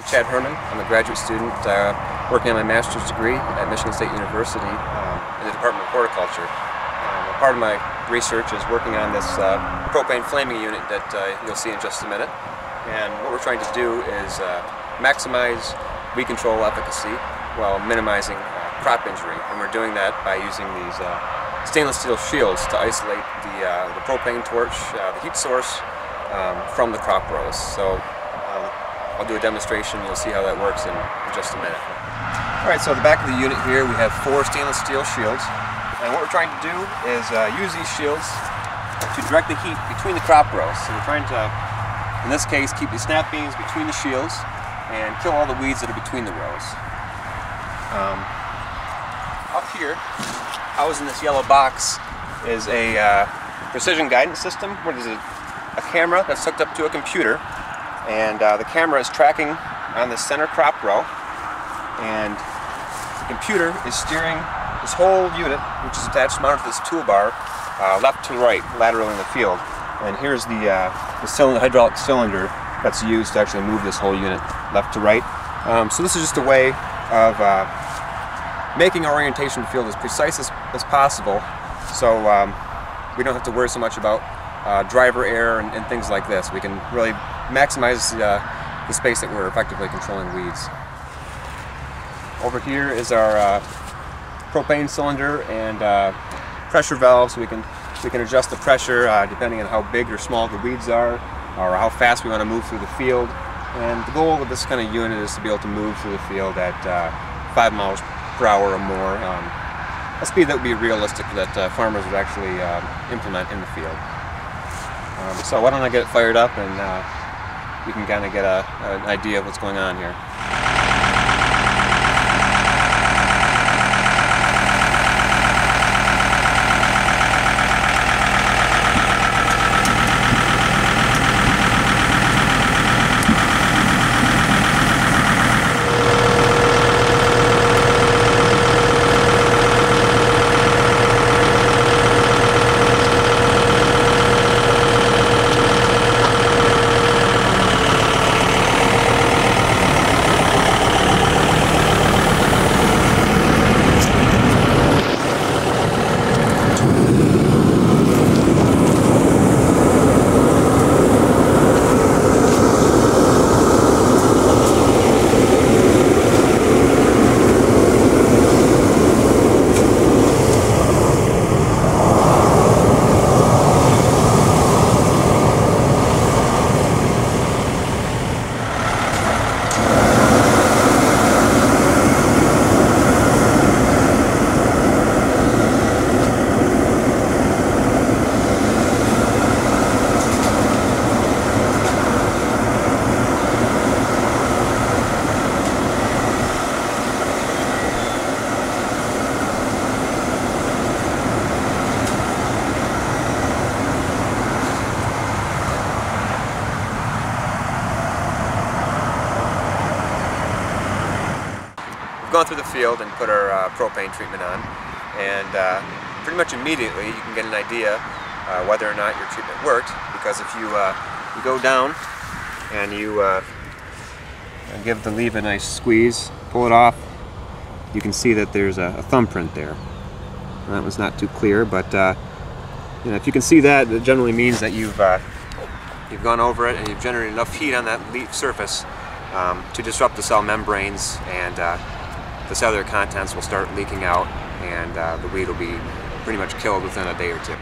I'm Chad Herrmann. I'm a graduate student uh, working on my master's degree at Michigan State University um, in the Department of Horticulture. Um, part of my research is working on this uh, propane flaming unit that uh, you'll see in just a minute. And what we're trying to do is uh, maximize weed control efficacy while minimizing uh, crop injury. And we're doing that by using these uh, stainless steel shields to isolate the, the propane torch, the heat source, um, from the crop rows. So I'll do a demonstration. You'll see how that works in, just a minute. All right, so the back of the unit here, we have four stainless steel shields. And what we're trying to do is uh, use these shields to direct the heat between the crop rows. So we're trying to, in this case, keep the snap beans between the shields and kill all the weeds that are between the rows. Um, up here, housed in this yellow box, is a uh, precision guidance system where there's a camera that's hooked up to a computer and uh, the camera is tracking on the center crop row and the computer is steering this whole unit which is attached mounted to this toolbar uh, left to right laterally in the field. And here's the, uh, the cylinder, hydraulic cylinder that's used to actually move this whole unit left to right. Um, so this is just a way of uh, making our orientation field as precise as, as possible. So um, we don't have to worry so much about uh, driver error and, and, things like this. We can really maximize uh, the space that we're effectively controlling weeds. Over here is our uh, propane cylinder and uh, pressure valve, so we can we can adjust the pressure uh, depending on how big or small the weeds are, or how fast we want to move through the field. And the goal of this kind of unit is to be able to move through the field at uh, five miles per hour or more. Um, a speed that would be realistic that uh, farmers would actually uh, implement in the field. Um, so why don't I get it fired up and you can kind of get a, an idea of what's going on here. We've gone through the field and put our uh, propane treatment on and uh, pretty much immediately you can get an idea uh, whether or not your treatment worked because if you, uh, you go down and you uh, give the leaf a nice squeeze, pull it off, you can see that there's a, a thumbprint there. That was not too clear, but uh, you know, if you can see that, it generally means that you've you've gone over it and you've generated enough heat on that leaf surface um, to disrupt the cell membranes and uh, the cellular contents will start leaking out and uh, the weed will be pretty much killed within a day or two.